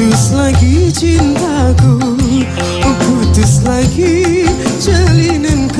Putus lagi cintaku oh, Putus lagi jalinanku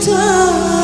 time.